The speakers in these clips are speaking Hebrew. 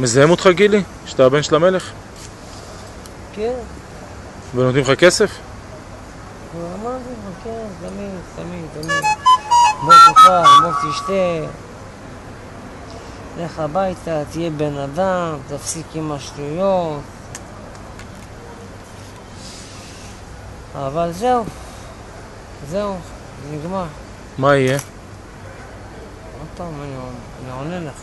מזהם אותך גילי? שאתה הבן של המלך? כן, ונותנים לך כסף? הוא אמר לי, כן, תמיד, תמיד, תמיד. בוא תאכל, בוא תשתה. לך הביתה, תהיה בן אדם, תפסיק עם השטויות. אבל זהו, זהו, נגמר. מה יהיה? עוד פעם אני עונה לך.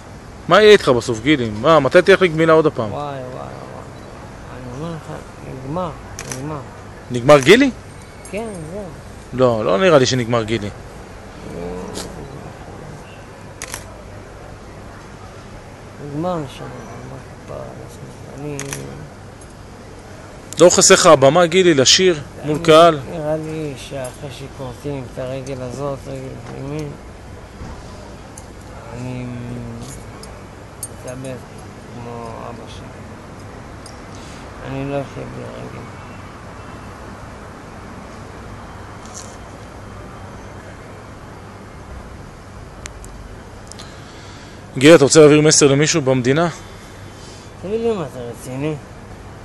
מה יהיה איתך בסוף גילי? מה, מתי תלך לגמילה עוד הפעם? וואי, וואי, וואי. אני אומר לך, נגמר, נגמר. נגמר גילי? כן, זהו. לא, לא נראה לי שנגמר גילי. נגמר עצמי. אני... לא חסר לך הבמה גילי לשיר מול קהל? נראה לי שאחרי שכורתים את הרגל הזאת, רגל ימין, אני מתאבד כמו אבא שלי. אני לא אחיה בלי רגל. גילי, אתה רוצה להעביר מסר למישהו במדינה? תגיד לי מה, אתה רציני?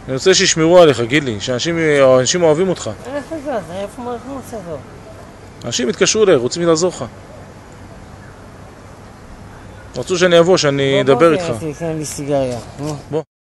אני רוצה שישמרו עליך, גילי, שאנשים אנשים אוהבים אותך. איפה הגעת? איפה טוב? אנשים התקשרו אליי, רוצים לעזור לך. רצו שאני אבוא, שאני אדבר איתך. בוא, בוא, לי סיגריה. בוא.